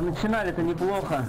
Начинали-то неплохо.